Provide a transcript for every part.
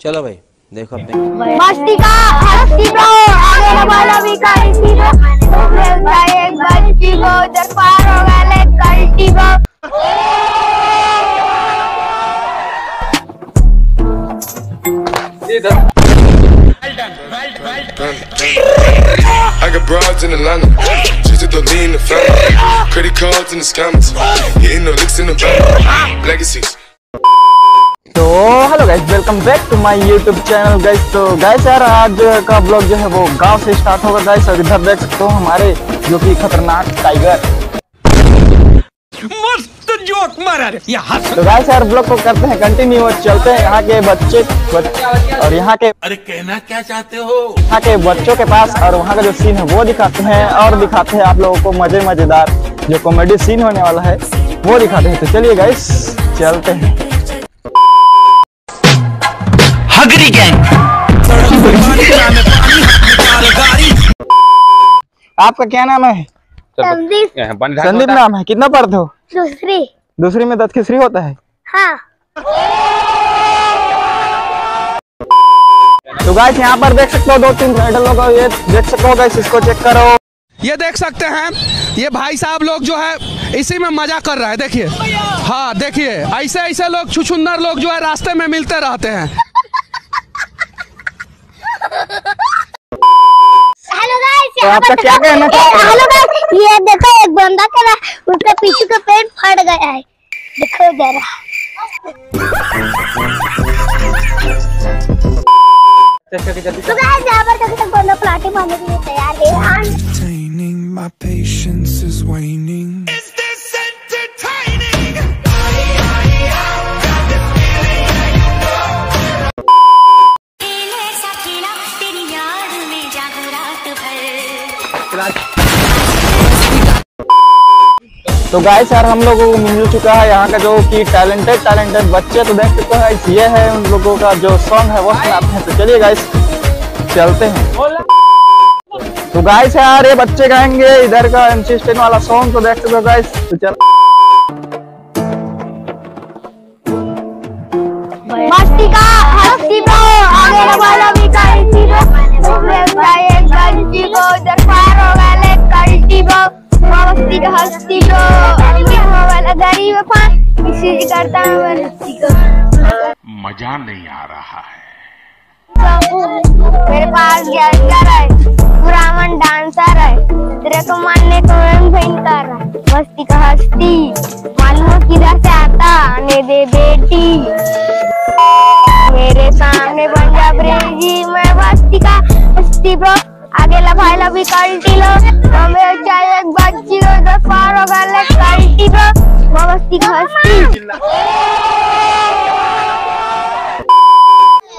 चलो भाई देखो अपने मस्ती का हस्ती को आगे वाला भी कल्टी को मिलता एक बच्ची को उधर पार हो गए कल्टी को I got broads in Atlanta. Just to lean the family. Credit cards and the scammers. Hitting the licks in the back. Legacies. Guys welcome back to my YouTube channel guys तो गाइस यार आज का blog जो है वो गाँव से start होगा गाइस और इधर देख सकते हो हमारे जो कि खतरनाक टाइगर मस्त जोक मारा रे। ये हंस। तो गाइस यार ब्लॉग को करते हैं कंटिन्यू और चलते हैं यहाँ के बच्चे बच, और यहाँ के अरे कहना क्या चाहते हो? यहाँ के बच्चों के पास और वहाँ का जो सीन है वो दिखाते हैं और दिखाते हैं आप लोगों को मज़े मज़ेदार जो कॉमेडी सीन होने वाला है वो दिखाते हैं। तो चलिए गाइस चलते हैं। Hungry gang. आपका क्या नाम है? संदीप। संदीप नाम है। कितना पढ़ते हो? दूसरी। दूसरी में दत्त खिसरी होता है? हाँ। तो गाइस यहाँ पर देख सकते हो दो तीन मेडलों को ये देख सकते हो गाइस इसको चेक करो। ये देख सकते हैं। ये भाई साहब लोग जो है इसी में मज़ा कर रहा है देखिए। हाँ देखिए ऐसे ऐसे लोग छुछुंदर लोग जो है रास्ते में मिलते रहते हैं हेलो गाइस तो आपका क्या कहना हेलो गाइस ये देखो एक बंदा करा उसका पीछे का पेट फट गया है। देखो जरा तो गाइस यहाँ पर तक तक बंदा प्लाटी मारने के लिए तैयार है। My patience is waning. तो गाय सर हम लोगों को मिल चुका है यहाँ का जो कि टैलेंटेड टैलेंटेड बच्चे तो देख सकते हैं, ये है उन लोगों का जो सॉन्ग है, वो सुनाते हैं। तो चलिए गाय चलते हैं। तो गाइस यार, ये बच्चे गाएँगे, इधर का स्टेन वाला सॉन्ग तो देख सकते हो गाइस तो चल मस्ती का हस्ती को वाला किसी करता है मस्ती को मज़ा नहीं आ रहा है। मेरे पास गैंगर है ब्राह्मण डांसर है तेरे को मानने को मैं भेंट कर रहा मस्ती का हस्ती मालूम किधर से आता आने दे बेटी मेरे सामने बन जा ब्रेजी मैं मस्ती का हस्ती ब्रो लो चाहिए एक बच्ची को इधर पार हो गए कल्टी ब्रो मैं मस्ती का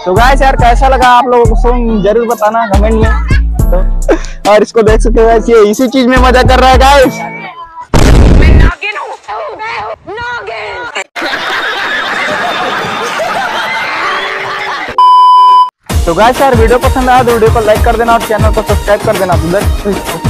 तो गाइस यार कैसा लगा आप लोगों को सॉन्ग ज़रूर बताना कमेंट में। तो, और इसको देख सकते हो गाइस ये इसी चीज़ में मज़ा कर रहा है गाइस तो गाय यार, वीडियो पसंद आया तो वीडियो को लाइक कर देना और चैनल को सब्सक्राइब कर देना।